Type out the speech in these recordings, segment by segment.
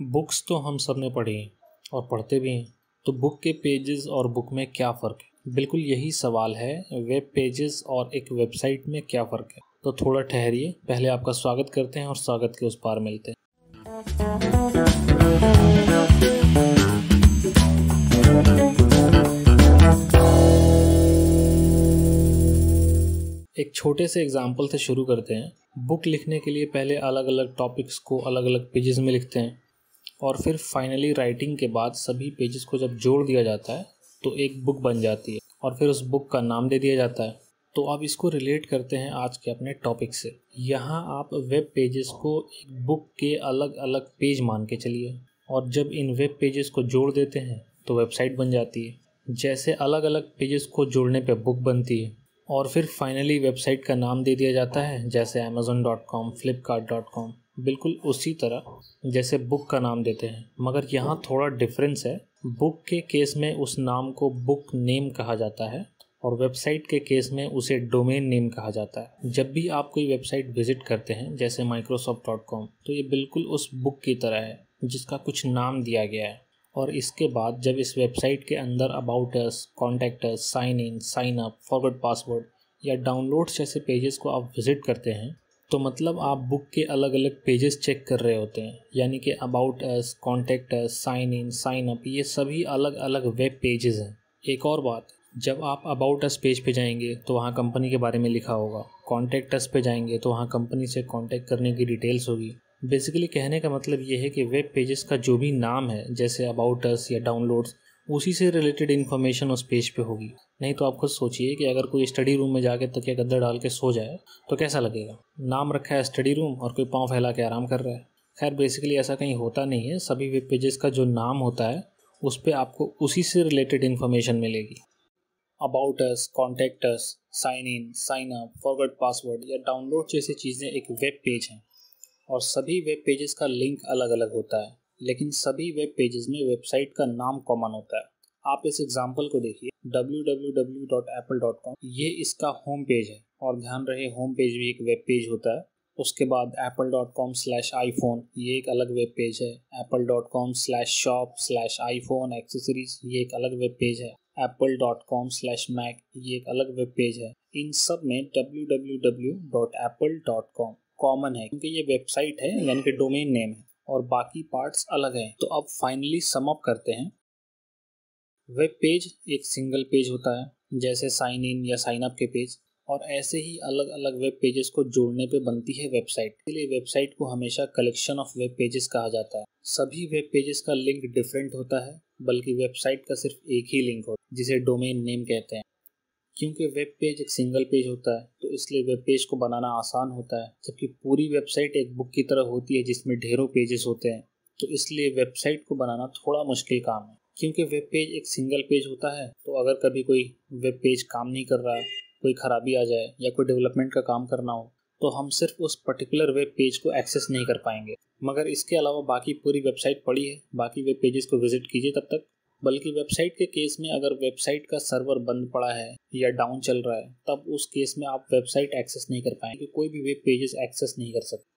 Books तो हम सबने पढ़ी हैं और पढ़ते भी हैं तो बुक के पेजेस और बुक में क्या फ़र्क है? बिल्कुल यही सवाल है, वेब पेजेस और एक वेबसाइट में क्या फ़र्क है? तो थोड़ा ठहरिए, पहले आपका स्वागत करते हैं और स्वागत के उस पार मिलते हैं। एक छोटे से एग्ज़ाम्पल से शुरू करते हैं। बुक लिखने के लिए पहले अलग अलग टॉपिक्स को अलग अलग पेजेस में लिखते हैं। और फिर फाइनली राइटिंग के बाद सभी पेजेस को जब जोड़ दिया जाता है तो एक बुक बन जाती है और फिर उस बुक का नाम दे दिया जाता है। तो आप इसको रिलेट करते हैं आज के अपने टॉपिक से। यहाँ आप वेब पेजेस को एक बुक के अलग अलग पेज मान के चलिए और जब इन वेब पेजेस को जोड़ देते हैं तो वेबसाइट बन जाती है। जैसे अलग अलग पेजेस को जोड़ने पे बुक बनती है और फिर फाइनली वेबसाइट का नाम दे दिया जाता है, जैसे Amazon dot com Flipkart dot com बिल्कुल उसी तरह, जैसे बुक का नाम देते हैं। मगर यहाँ थोड़ा डिफरेंस है। बुक के केस में उस नाम को बुक नेम कहा जाता है और वेबसाइट के केस में उसे डोमेन नेम कहा जाता है। जब भी आप कोई वेबसाइट विज़िट करते हैं, जैसे माइक्रोसॉफ्ट डॉट कॉम तो ये बिल्कुल उस बुक की तरह है, जिसका कुछ नाम दिया गया है। और इसके बाद जब इस वेबसाइट के अंदर about us contact us sign in sign up forward password या डाउनलोड्स जैसे पेजेस को आप विज़िट करते हैं तो मतलब आप बुक के अलग अलग पेजेस चेक कर रहे होते हैं, यानी कि about us contact us sign in sign up ये सभी अलग अलग वेब पेजेस हैं। एक और बात, जब आप अबाउट अस पेज पे जाएँगे तो वहाँ कंपनी के बारे में लिखा होगा। कॉन्टैक्ट अस पे जाएँगे तो वहाँ कंपनी से कॉन्टैक्ट करने की डिटेल्स होगी। बेसिकली कहने का मतलब ये है कि वेब पेजेस का जो भी नाम है, जैसे अबाउट अस या डाउनलोड्स उसी से रिलेटेड इन्फॉर्मेशन उस पेज पे होगी। नहीं तो आप खुद सोचिए कि अगर कोई स्टडी रूम में जाके तक तकिया गद्दा डाल के सो जाए तो कैसा लगेगा? नाम रखा है स्टडी रूम और कोई पाँव फैला के आराम कर रहा है। खैर बेसिकली ऐसा कहीं होता नहीं है। सभी वेब पेजेस का जो नाम होता है, उस पर आपको उसी से रिलेटेड इन्फॉर्मेशन मिलेगी। About us contact us sign in sign up forward password या डाउनलोड जैसी चीज़ें एक वेब पेज हैं। और सभी वेब पेजेस का लिंक अलग अलग होता है। लेकिन सभी वेब पेजेस में वेबसाइट का नाम कॉमन होता है। आप इस एग्ज़ाम्पल को देखिए। www.apple.com ये इसका होम पेज है और ध्यान रहे होम पेज भी एक वेब पेज होता है। उसके बाद Apple dot com slash iPhone ये एक अलग वेब पेज है। Apple dot com slash shop slash iPhone accessories ये एक अलग वेब पेज है। Apple dot com slash Mac ये एक अलग वेब पेज है। इन सब में W W W dot Apple dot com common है, क्योंकि ये वेबसाइट है, यानी कि डोमेन नेम है। और बाकी पार्ट्स अलग हैं। तो अब फाइनली सम अप करते हैं। वेब पेज एक सिंगल पेज होता है, जैसे साइन इन या साइन अप के पेज और ऐसे ही अलग अलग वेब पेजेस को जोड़ने पे बनती है वेबसाइट इसलिए वेबसाइट को हमेशा कलेक्शन ऑफ़ वेब पेजेस कहा जाता है। सभी वेब पेजेस का लिंक डिफरेंट होता है, बल्कि वेबसाइट का सिर्फ़ एक ही लिंक होता है, जिसे डोमेन नेम कहते हैं। क्योंकि वेब पेज एक सिंगल पेज होता है तो इसलिए वेब पेज को बनाना आसान होता है, जबकि पूरी वेबसाइट एक बुक की तरह होती है जिसमें ढेरों पेजेस होते हैं। तो इसलिए वेबसाइट को बनाना थोड़ा मुश्किल काम है। क्योंकि वेब पेज एक सिंगल पेज होता है तो अगर कभी कोई वेब पेज काम नहीं कर रहा है, कोई खराबी आ जाए या कोई डेवलपमेंट का काम करना हो तो हम सिर्फ़ उस पर्टिकुलर वेब पेज को एक्सेस नहीं कर पाएँगे। मगर इसके अलावा बाकी पूरी वेबसाइट पड़ी है, बाकी वेब पेजेस को विज़िट कीजिए तब तक। बल्कि वेबसाइट के केस में अगर वेबसाइट का सर्वर बंद पड़ा है या डाउन चल रहा है, तब उस केस में आप वेबसाइट एक्सेस नहीं कर पाएँगे, कोई भी वेब पेजेस एक्सेस नहीं कर सकते।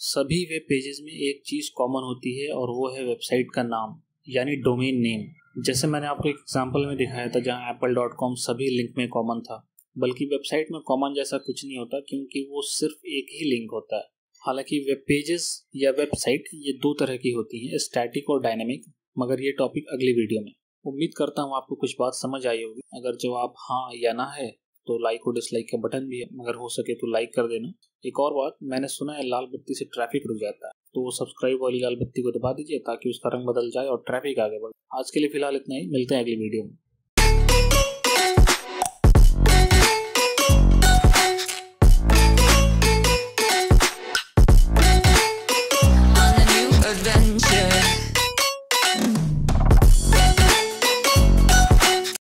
सभी वेब पेजेस में एक चीज़ कॉमन होती है और वो है वेबसाइट का नाम, यानी डोमेन नेम। जैसे मैंने आपको एक एग्ज़ाम्पल में दिखाया था जहाँ एप्पल डॉट कॉम सभी लिंक में कॉमन था, बल्कि वेबसाइट में कॉमन जैसा कुछ नहीं होता क्योंकि वो सिर्फ़ एक ही लिंक होता है। हालाँकि वेब पेजेस या वेबसाइट ये दो तरह की होती हैं स्टैटिक और डायनेमिक मगर ये टॉपिक अगली वीडियो में। उम्मीद करता हूँ आपको कुछ बात समझ आई होगी। अगर जवाब हाँ या ना है तो लाइक और डिसलाइक का बटन भी है। मगर हो सके तो लाइक कर देना। एक और बात, मैंने सुना है लाल बत्ती से ट्रैफ़िक रुक जाता है। तो सब्सक्राइब वाली लाल बत्ती को दबा दीजिए ताकि उसका रंग बदल जाए और ट्रैफ़िक आगे बढ़े। आज के लिए फ़िलहाल इतना ही। मिलते हैं अगली वीडियो में।